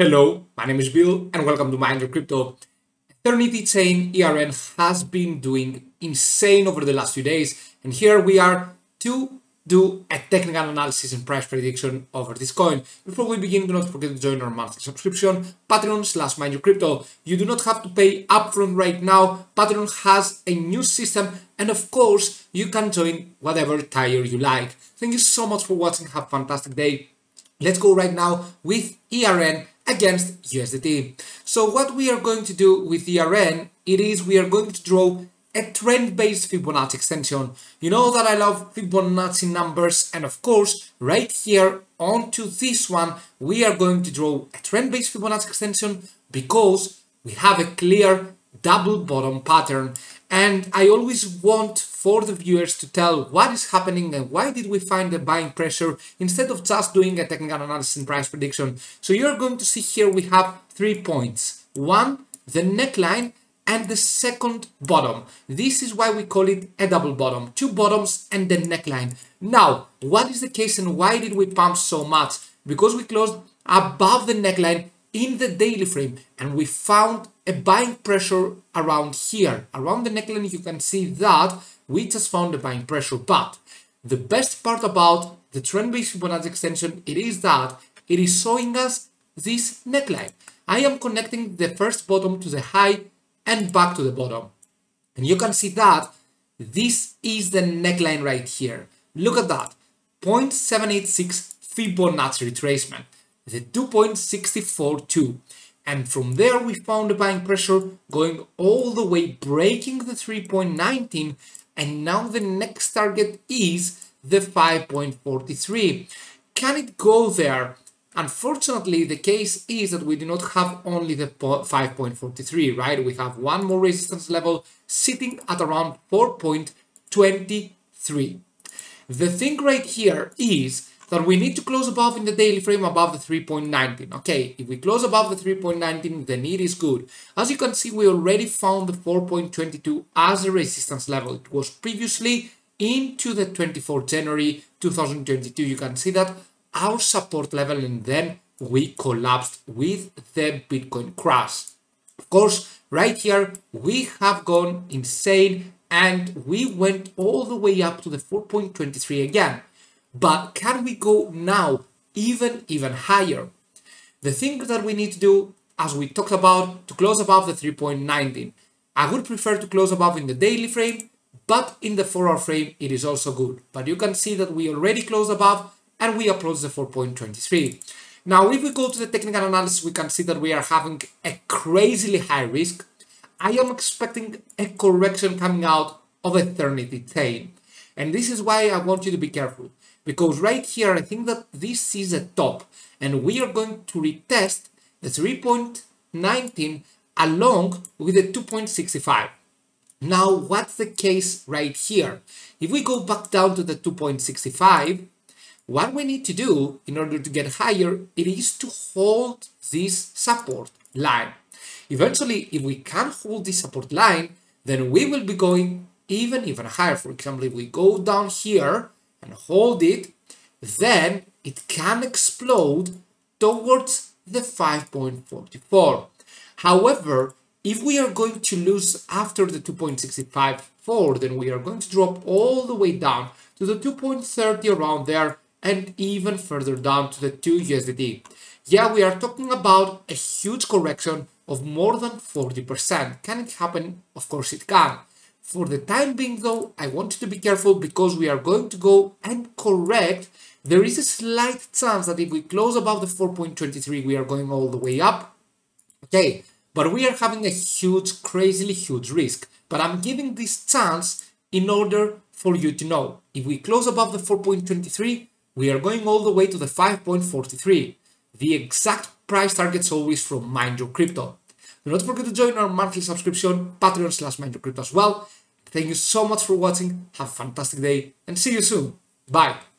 Hello, my name is Bill and welcome to Mind Your Crypto. Ethernity Chain ERN has been doing insane over the last few days and here we are to do a technical analysis and price prediction over this coin. Before we begin, do not forget to join our monthly subscription, Patreon slash Mind Your Crypto. You do not have to pay upfront right now. Patreon has a new system and of course you can join whatever tier you like. Thank you so much for watching. Have a fantastic day. Let's go right now with ERN against USDT. So what we are going to do with ERN, it is we are going to draw a trend-based Fibonacci extension. You know that I love Fibonacci numbers and of course right here onto this one we are going to draw a trend-based Fibonacci extension because we have a clear double bottom pattern and I always want for the viewers to tell what is happening and why did we find the buying pressure instead of just doing a technical analysis and price prediction. So you're going to see here we have three points. One, the neckline and the second bottom. This is why we call it a double bottom. Two bottoms and the neckline. Now, what is the case and why did we pump so much? Because we closed above the neckline in the daily frame and we found a buying pressure around here. Around the neckline you can see that we just found a buying pressure but the best part about the trend-based Fibonacci extension it is that it is showing us this neckline. I am connecting the first bottom to the high and back to the bottom. And you can see that this is the neckline right here. Look at that, 0.786 Fibonacci retracement the 2.642 and from there we found the buying pressure going all the way breaking the 3.19 and now the next target is the 5.43 can it go there? Unfortunately the case is that we do not have only the 5.43 right? We have one more resistance level sitting at around 4.23 the thing right here is that we need to close above in the daily frame above the 3.19. Okay, if we close above the 3.19, then it is good. As you can see, we already found the 4.22 as a resistance level. It was previously into the 24 January 2022. You can see that our support level and then we collapsed with the Bitcoin crash. Of course, right here, we have gone insane and we went all the way up to the 4.23 again. But can we go now even, even higher? The thing that we need to do, as we talked about, to close above the 3.19. I would prefer to close above in the daily frame, but in the 4 hour frame it is also good. But you can see that we already closed above and we approach the 4.23. Now, if we go to the technical analysis, we can see that we are having a crazily high risk. I am expecting a correction coming out of Ethernity Chain. And this is why I want you to be careful because right here I think that this is a top and we are going to retest the 3.19 along with the 2.65. Now what's the case right here? If we go back down to the 2.65, what we need to do in order to get higher, it is to hold this support line. Eventually, if we can hold this support line, then we will be going even, even higher. For example, if we go down here and hold it, then it can explode towards the 5.44. However, if we are going to lose after the 2.654, then we are going to drop all the way down to the 2.30 around there and even further down to the 2 USDT. Yeah, we are talking about a huge correction of more than 40%. Can it happen? Of course it can. For the time being though, I want you to be careful because we are going to go and correct. There is a slight chance that if we close above the 4.23, we are going all the way up. Okay, but we are having a huge, crazily huge risk. But I'm giving this chance in order for you to know. If we close above the 4.23, we are going all the way to the 5.43. The exact price targets always from Mind Your Crypto. Do not forget to join our monthly subscription, Patreon slash Mind Your Crypto as well. Thank you so much for watching. Have a fantastic day and see you soon. Bye.